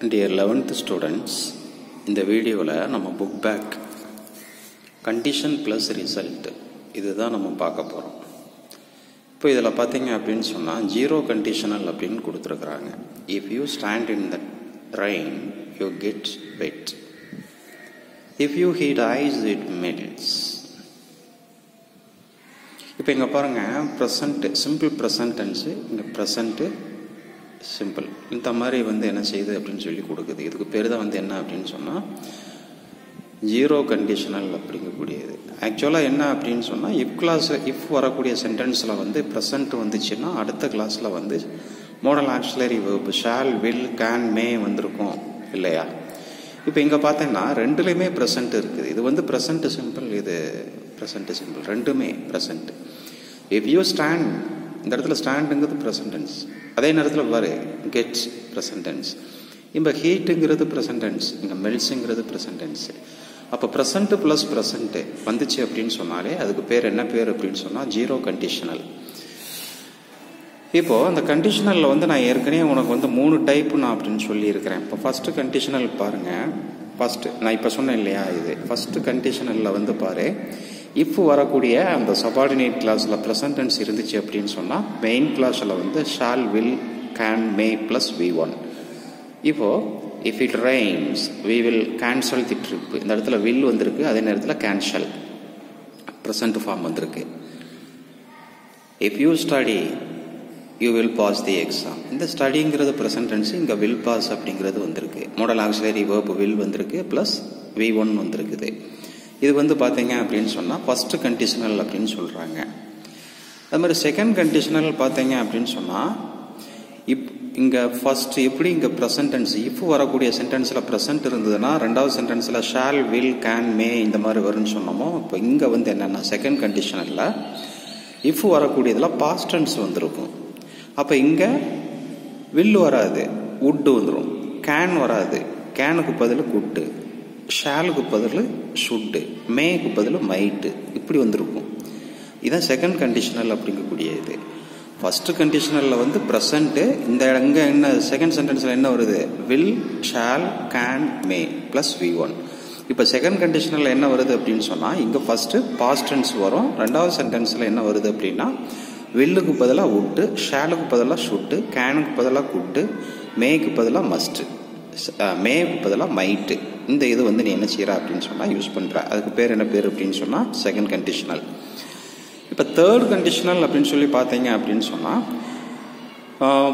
Dear eleventh students இந்த வீடியோவில் நம்ம book back condition plus result இதுதான் நம்ம பார்க்க போகிறோம் இப்போ இதில் பார்த்தீங்க அப்படின்னு சொன்னால் ஜீரோ கண்டிஷனல் அப்படின்னு கொடுத்துருக்குறாங்க. If you stand in the train you get wet if you heat ice it melts இப்போ இங்கே பாருங்கள் ப்ரெசண்ட்டு சிம்பிள் ப்ரெசன்டென்ஸு இங்கே ப்ரெசண்ட்டு சிம்பிள் இந்த மாதிரி வந்து என்ன செய்யுது அப்படின்னு சொல்லி கொடுக்குது. இதுக்கு பேர் தான் வந்து என்ன அப்படின்னு சொன்னால் ஜீரோ கண்டிஷனல் அப்படிங்கக்கூடியது. ஆக்சுவலாக என்ன அப்படின்னு சொன்னால் இஃப் கிளாஸ் இஃப் வரக்கூடிய சென்டென்ஸில் வந்து ப்ரெசண்ட் வந்துச்சுன்னா அடுத்த கிளாஸில் வந்து modal auxiliary verb shall will can may வந்திருக்கும். இல்லையா? இப்போ இங்கே பார்த்தீங்கன்னா ரெண்டுலேயுமே ப்ரெசண்ட் இருக்குது. இது வந்து ப்ரெசண்ட் சிம்பிள் இது ப்ரெசண்ட் சிம்பிள் ரெண்டுமே ப்ரெசண்ட் இஃப் யூ ஸ்டாண்ட் இந்த இடத்துல ஸ்டாண்டுங்கிறது ப்ரெசன்டென்ஸ் அதே நேரத்தில் வரு கெட்ஸ் ப்ரெசன்டென்ஸ் இப்போ ஹீட்டுங்கிறது ப்ரெசன்டென்ஸ் இங்கே மெல்ஸுங்கிறது ப்ரெசன்டென்ஸ் அப்போ ப்ரெசண்ட்டு ப்ளஸ் ப்ரெசண்ட்டு வந்துச்சு அப்படின்னு சொன்னாலே அதுக்கு பேர் என்ன பேர் அப்படின்னு சொன்னால் ஜீரோ கண்டிஷனல் இப்போது அந்த கண்டிஷனலில் வந்து நான் ஏற்கனவே உனக்கு வந்து மூணு டைப் நான் அப்படின்னு சொல்லியிருக்கிறேன். இப்போ ஃபஸ்ட்டு கண்டிஷனல் பாருங்கள் ஃபஸ்ட்டு நான் இப்போ சொன்னேன் இல்லையா இது? ஃபஸ்ட்டு கண்டிஷனலில் வந்து பாரு இப்போ வரக்கூடிய அந்த சபார்டினேட் கிளாஸில் ப்ரெசன்டென்ஸ் இருந்துச்சு அப்படின்னு சொன்னால் மெயின் கிளாஸில் வந்து shall will can may plus V one இப்போது if it rains we will cancel the trip இந்த இடத்துல வில் வந்திருக்கு அதே நேரத்தில் கேன்சல் ப்ரெசன்ட் ஃபார்ம் வந்திருக்கு. If you study you will pass the exam இந்த ஸ்டடிங்கிறது ப்ரெசன்டென்ஸ் இங்கே வில் பாஸ் அப்படிங்கிறது வந்திருக்கு. மோடல் ஆக்சிலரி வேர்ப் வில் வந்திருக்கு ப்ளஸ் வி ஒன் வந்திருக்குது. இது வந்து பார்த்தீங்க அப்படின்னு சொன்னால் ஃபஸ்ட்டு கண்டிஷனல் அப்படின்னு சொல்கிறாங்க அது மாதிரி செகண்ட் கண்டிஷனல் பார்த்தீங்க அப்படின்னு சொன்னால் இப் இங்கே ஃபஸ்ட்டு எப்படி இங்கே ப்ரெசன்டென்ஸ் இஃப் வரக்கூடிய சென்டென்ஸில் ப்ரெசன்ட் இருந்ததுன்னா ரெண்டாவது சென்டென்ஸில் ஷால் வில் கேன் மே இந்த மாதிரி வரும்னு சொன்னோமோ இப்போ இங்கே வந்து என்னென்னா செகண்ட் கண்டிஷனில் இஃப் வரக்கூடியதில் பாஸ்டன்ஸ் வந்திருக்கும். அப்போ இங்கே வில் வராது உட்டு வந்துடும் கேன் வராது. கேனுக்கு பதில் குட்டு ஷாலுக்கு பதில் ஷுட்டு மேக்கு பதில் மைட்டு இப்படி வந்திருக்கும். இதுதான் செகண்ட் கண்டிஷனல் அப்படிங்கக்கூடிய இது ஃபஸ்ட்டு கண்டிஷனலில் வந்து ப்ரெசண்ட்டு இந்த இங்கே என்ன செகண்ட் சென்டென்ஸில் என்ன வருது? Will shall can may plus V one இப்போ செகண்ட் கண்டிஷனில் என்ன வருது அப்படின்னு சொன்னால் இங்கே ஃபஸ்ட்டு பாஸ்டன்ஸ் வரும். ரெண்டாவது சென்டென்ஸில் என்ன வருது அப்படின்னா வில்லுக்கு பதிலாக உட்டு ஷாலுக்கு பதிலாக ஷுட்டு கேனுக்கு பதிலாக குட்டு மேக்கு பதிலாக மஸ்ட்டு மே பதிலாக மைட்டு இந்த இது வந்து நீ என்ன செய்கிற அப்படின்னு சொன்னால் யூஸ் பண்ணுற அதுக்கு பேர் என்ன பேர் அப்படின்னு சொன்னால் செகண்ட் கண்டிஷனல் இப்போ தேர்ட் கண்டிஷனல் அப்படின்னு சொல்லி பார்த்தீங்க அப்படின்னு சொன்னால்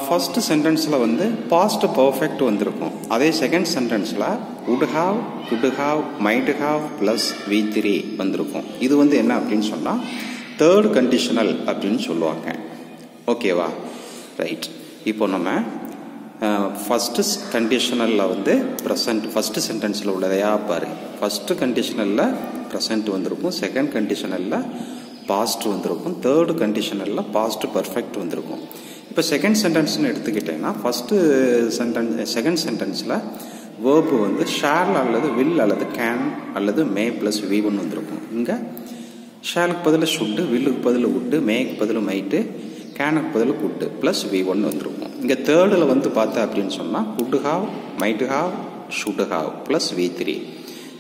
ஃபஸ்ட்டு சென்டென்ஸில் வந்து பாஸ்ட் பர்ஃபெக்ட் வந்திருக்கும். அதே second சென்டென்ஸில் would have could have might have plus V three வந்திருக்கும். இது வந்து என்ன அப்படின்னு சொன்னால் தேர்ட் கண்டிஷனல் அப்படின்னு சொல்லுவாங்க. ஓகேவா ரைட் இப்போ நம்ம ஃபஸ்ட்டு கண்டிஷனலில் வந்து ப்ரெசன்ட் ஃபஸ்ட்டு சென்டென்ஸில் உள்ளதையா பாரு. ஃபஸ்ட்டு கண்டிஷனலில் ப்ரெசன்ட் வந்திருக்கும் செகண்ட் கண்டிஷனலில் பாஸ்ட் வந்திருக்கும் தேர்டு கண்டிஷனலில் பாஸ்ட் பர்ஃபெக்ட் வந்திருக்கும். இப்போ செகண்ட் சென்டென்ஸ்னு எடுத்துக்கிட்டேன்னா ஃபஸ்ட்டு சென்டென்ஸ் செகண்ட் சென்டென்ஸில் வேர்பு வந்து ஷேல் அல்லது வில் அல்லது கேன் அல்லது மே ப்ளஸ் வி ஒன் வந்திருக்கும். இங்கே ஷேலுக்கு பதில் ஷுட்டு வில்லுக்கு பதில் உட்டு மேக்கு பதில் மைட்டு கேனுக்கு பதில் குட்டு ப்ளஸ் வி ஒன் வந்திருக்கும். இங்கே தேர்டில் வந்து பார்த்தா அப்படின்னு சொன்னால் could have might have should have plus V three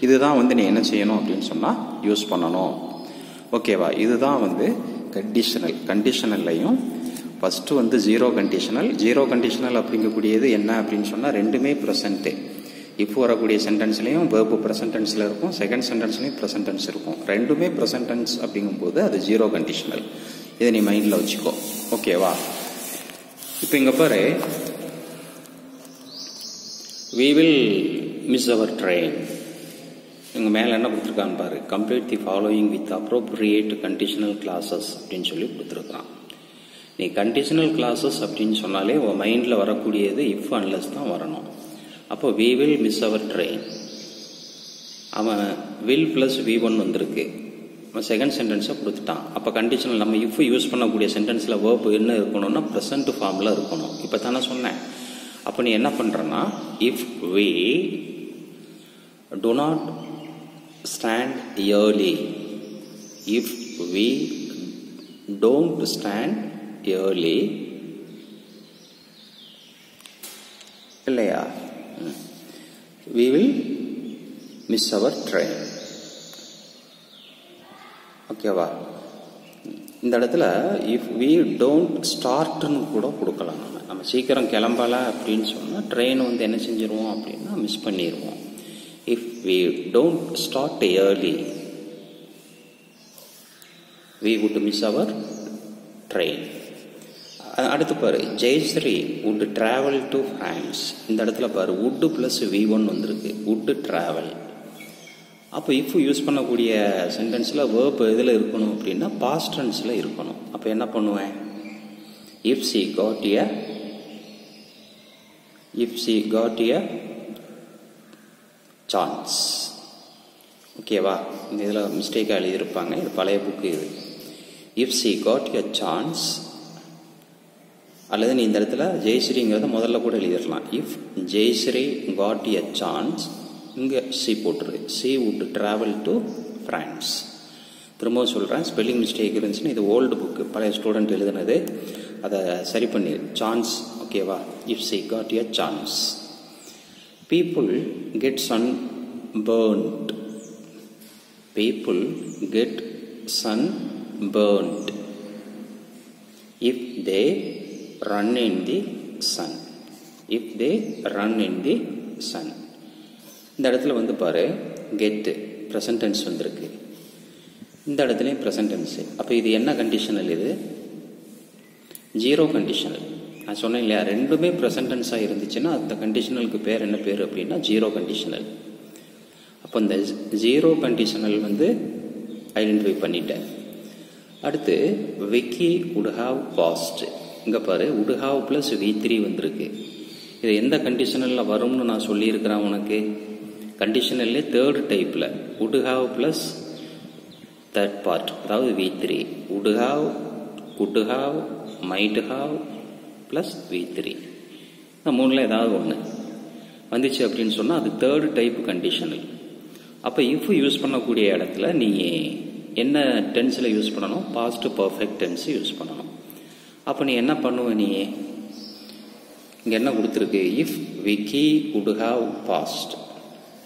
இதுதான் வந்து நீ என்ன செய்யணும் அப்படின்னு சொன்னால் யூஸ் பண்ணணும். ஓகேவா இதுதான் வந்து கண்டிஷனல் கண்டிஷனல்லையும் ஃபஸ்ட்டு வந்து ஜீரோ கண்டிஷனல் ஜீரோ கண்டிஷனல் அப்படிங்கக்கூடியது என்ன அப்படின்னு சொன்னால் ரெண்டுமே ப்ரெசண்ட்டு இப்போ வரக்கூடிய சென்டென்ஸ்லையும் வேர்பு ப்ரெசன்டென்ஸில் இருக்கும் செகண்ட் சென்டென்ஸ்லையும் ப்ரெசன்டென்ஸ் இருக்கும். ரெண்டுமே ப்ரெசன்டென்ஸ் அப்படிங்கும்போது அது ஜீரோ கண்டிஷனல் இதை நீ மைண்டில் வச்சுக்கோ. ஓகேவா இப்போ இங்கே பாரு. We will miss our train இங்கே மேலே என்ன கொடுத்துருக்கான்னு பாரு. Complete the following with appropriate conditional clauses அப்படின்னு சொல்லி கொடுத்துருக்கான். நீ கண்டிஷனல் கிளாஸஸ் அப்படின்னு சொன்னாலே உன் மைண்டில் வரக்கூடியது இஃப் அன்லஸ் தான் வரணும். அப்போ we will miss our train அவன் வில் ப்ளஸ் வி ஒன் வந்திருக்கு. செகண்ட் சென்டென்ஸை கொடுத்துட்டான். அப்போ கண்டிஷனல் நம்ம இஃப் யூஸ் பண்ணக்கூடிய சென்டென்ஸில் வேர்ப் என்ன இருக்கணும்னா ப்ரெசன்ட் ஃபார்மில் இருக்கணும். இப்போ தானே சொன்னேன். அப்போ நீ என்ன பண்ணுறன்னா if we do not stand early if we don't stand early இல்லையா? We will miss our train ஓகேவா? இந்த இடத்துல இஃப் வி டோன்ட் ஸ்டார்ட்னு கூட கொடுக்கலாம். நம்ம நம்ம சீக்கிரம் கிளம்பல அப்படின்னு சொன்னால் ட்ரெயின் வந்து என்ன செஞ்சிருவோம் அப்படின்னா மிஸ் பண்ணிடுவோம் if we don't start early we would miss our train அடுத்து பாரு. Jayashree would travel to France இந்த இடத்துல பாரு வுட்டு ப்ளஸ் வி ஒன் வந்திருக்கு. வுட்டு ட்ராவல் அப்போ இஃப் யூஸ் பண்ணக்கூடிய சென்டென்ஸில் வேர்ப் இதில் இருக்கணும் அப்படின்னா பாஸ்டன்ஸில் இருக்கணும். அப்போ என்ன பண்ணுவேன்? If she got a if she got a chance ஓகேவா இந்த இதில் மிஸ்டேக்காக எழுதியிருப்பாங்க. இது பழைய புக்கு இது. If she got a chance அல்லது நீ இந்த இடத்துல ஜெய்ஸ்ரீங்கிறத முதல்ல கூட எழுதிடலாம். If Jayashree got a chance இங்கே சி போட்டுரு. She would travel to France திரும்பவும் சொல்கிறேன் ஸ்பெல்லிங் மிஸ்டேக் இருந்துச்சுன்னா இது ஓல்டு புக்கு பழைய ஸ்டூடெண்ட் எழுதுனது. அதை சரி பண்ணிடு சான்ஸ் ஓகேவா if she got a chance people get sunburnt people get sunburnt if they run in the sun if they run in the sun இந்த இடத்துல வந்து பாரு கெட்டு ப்ரெசன்டென்ஸ் வந்திருக்கு. இந்த இடத்துலையும் ப்ரெசன்டென்ஸு அப்போ இது என்ன கண்டிஷனல் இது? ஜீரோ கண்டிஷனல் நான் சொன்னேன் இல்லையா ரெண்டுமே ப்ரெசன்டென்ஸாக இருந்துச்சுன்னா அந்த கண்டிஷனலுக்கு பேர் என்ன பேர் அப்படின்னா ஜீரோ கண்டிஷனல் அப்போ இந்த ஜீரோ கண்டிஷனல் வந்து ஐடென்டிஃபை பண்ணிட்டேன். அடுத்து விக்கி உட் ஹாவ் பாஸ்ட் இங்கே பாரு would have plus V three வந்திருக்கு. இது எந்த கண்டிஷனலில் வரும்னு நான் சொல்லியிருக்கிறேன் உனக்கு? கண்டிஷனல்லே தேர்ட் டைப்பில் would have plus third part அதாவது V three would have could have might have plus V three இந்த மூணில் ஏதாவது ஒன்று வந்துச்சு அப்படின்னு சொன்னால் அது தேர்ட் டைப் கண்டிஷனல் அப்போ இஃப் யூஸ் பண்ணக்கூடிய இடத்துல நீ என்ன டென்ஸில் யூஸ் பண்ணணும்? பாஸ்ட் பர்ஃபெக்ட் டென்ஸ் யூஸ் பண்ணணும். அப்போ நீ என்ன பண்ணுவ நீ? இங்கே என்ன கொடுத்துருக்கு? If Vicky would have past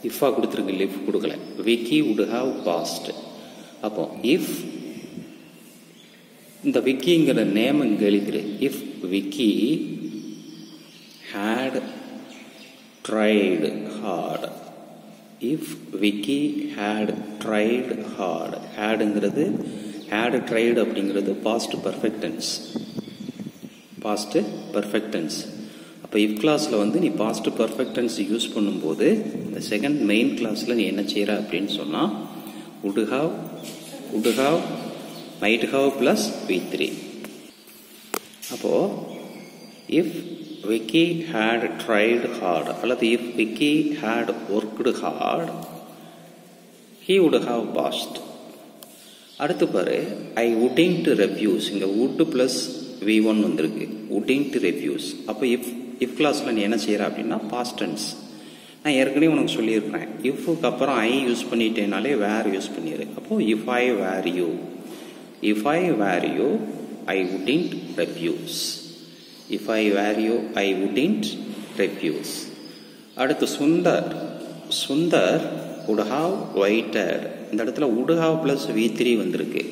இஃபாக கொடுத்துருங்க லிஃப் கொடுக்கல விக்கி உட் ஹாவ் பாஸ்ட் அப்போ இஃப் இந்த விக்கிங்கிற நேம் இங்கே எழுதிரு if Vicky had tried hard if Vicky had tried hard ஹேடுங்கிறது had tried அப்படிங்கிறது past perfect tense past perfect tense அப்போ இஃப் கிளாஸில் வந்து நீ பாஸ்ட் பர்ஃபெக்டன்ஸ் யூஸ் பண்ணும்போது இந்த செகண்ட் மெயின் கிளாஸில் நீ என்ன செய்கிற அப்படின்னு சொன்னால் would have would have might have plus V three அப்போது if Vicky had tried hard அல்லது if Vicky had worked hard he would have past அடுத்து பாரு ஐ உட்டிங் டு ரெவ்யூஸ் இங்கே உட் ப்ளஸ் வி ஒன் வந்திருக்கு. உட்டிங் டு ரெவ்யூஸ் அப்போ இஃப் இஃப் கிளாஸில் நீ என்ன செய்கிற அப்படின்னா பாஸ்டன்ஸ் நான் ஏற்கனவே உனக்கு சொல்லியிருக்கிறேன். இஃப்க்கு அப்புறம் ஐ யூஸ் பண்ணிட்டேனாலே வேர் யூஸ் பண்ணிடு அப்போது if I were you if I were you I wouldn't refuse if I were you I wouldn't refuse அடுத்து Sundar. Sundar would have waited இந்த இடத்துல would have plus V three வந்திருக்கு.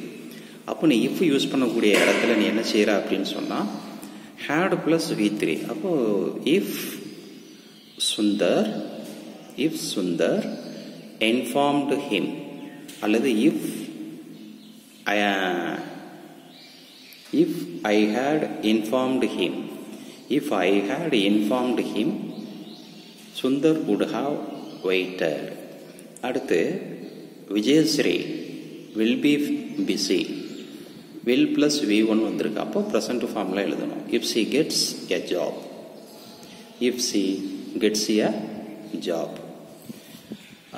அப்போ நீ இஃப் யூஸ் பண்ணக்கூடிய இடத்துல நீ என்ன செய்கிற அப்படின்னு சொன்னால் ஹேட் ப்ளஸ் வி த்ரீ அப்போது if Sundar if Sundar informed him அல்லது if I if I had informed him if I had informed him Sundar would have waited அடுத்து Vijayasri will be busy Will plus V one வந்திருக்கு. அப்போ present ஃபார்மில் எழுதணும். If she gets a job if she gets a job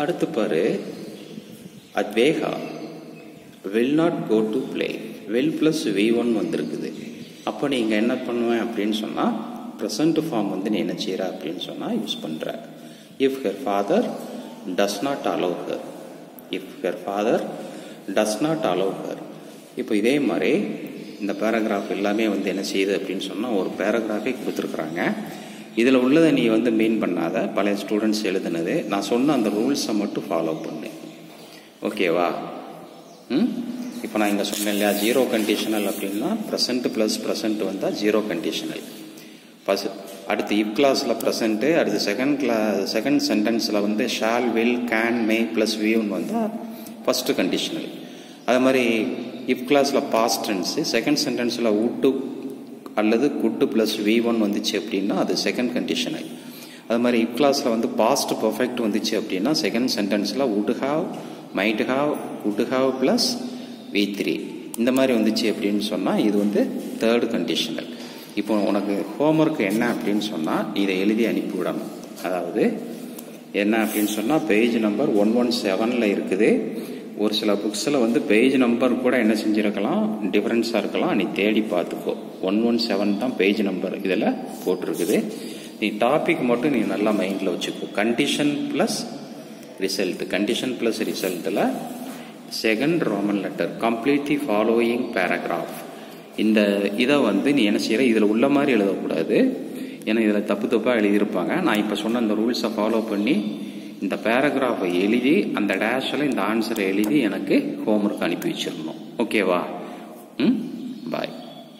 அடுத்து பாரு. Advika will not go to play will plus V one வந்திருக்குது. அப்போ நீங்கள் என்ன பண்ணுவேன் அப்படின்னு சொன்னால் ப்ரெசன்ட் ஃபார்ம் வந்து நீ என்ன செய்கிற அப்படின்னு சொன்னால் யூஸ் பண்ணுற if her father does not allow her if her father does not allow her இப்போ இதே மாதிரி இந்த பேராகிராஃப் எல்லாமே வந்து என்ன செய்யுது அப்படின்னு சொன்னால் ஒரு பேராகிராஃபே கொடுத்துருக்குறாங்க. இதில் உள்ளதை நீ வந்து மீன் பண்ணாத. பழைய ஸ்டூடெண்ட்ஸ் எழுதுனது. நான் சொன்ன அந்த ரூல்ஸை மட்டும் ஃபாலோ பண்ணு. ஓகேவா ம்? இப்போ நான் இங்கே சொன்னேன் இல்லையா ஜீரோ கண்டிஷனல் அப்படின்னா ப்ரெசண்ட் ப்ளஸ் ப்ரெசண்ட் வந்தால் ஜீரோ கண்டிஷனல் ஃபஸ்ட் அடுத்து இப் கிளாஸில் ப்ரெசண்ட்டு அடுத்து செகண்ட் கிளா செகண்ட் சென்டென்ஸில் வந்து shall will can may plus வியூன்னு வந்தால் ஃபஸ்ட்டு கண்டிஷனல் அது மாதிரி இஃப் கிளாஸில் பாஸ்ட் டென்ஸு செகண்ட் சென்டென்ஸில் உட்டு அல்லது குட்டு ப்ளஸ் வி ஒன் வந்துச்சு அப்படின்னா அது செகண்ட் கண்டிஷனல் அது மாதிரி இப் கிளாஸில் வந்து பாஸ்ட் பர்ஃபெக்ட் வந்துச்சு அப்படின்னா second சென்டென்ஸில் would have might have would have plus V three இந்த மாதிரி வந்துச்சு அப்படின்னு சொன்னால் இது வந்து தேர்டு கண்டிஷனல் இப்போ உனக்கு ஹோம்ஒர்க் என்ன அப்படின்னு சொன்னால் இதை எழுதி அனுப்பிவிடணும் அதாவது என்ன அப்படின்னு சொன்னால் பேஜ் நம்பர் ஒன் ஒன் செவனில் இருக்குது. ஒரு சில புக்ஸில் வந்து பேஜ் நம்பர் கூட என்ன செஞ்சுருக்கலாம்? டிஃப்ரென்ஸாக இருக்கலாம். நீ தேடி பார்த்துக்கோ. ஒன் ஒன் செவன் தான் பேஜ் நம்பர் இதில் போட்டிருக்குது. நீ டாபிக் மட்டும் நீ நல்லா மைண்டில் வச்சுக்கோ. Condition plus result condition plus ரிசல்ட்டில் second Roman letter complete the following paragraph இந்த இதை வந்து நீ என்ன செய்கிற இதில் உள்ள மாதிரி எழுதக்கூடாது. ஏன்னா இதில் தப்பு தப்பாக எழுதியிருப்பாங்க. நான் இப்போ சொன்ன அந்த ரூல்ஸை ஃபாலோ பண்ணி இந்த பேராகிராஃபை எழுதி அந்த டேஷில் இந்த ஆன்சரை எழுதி எனக்கு ஹோம்ஒர்க் அனுப்பி வச்சிடணும். ஓகேவா ம்?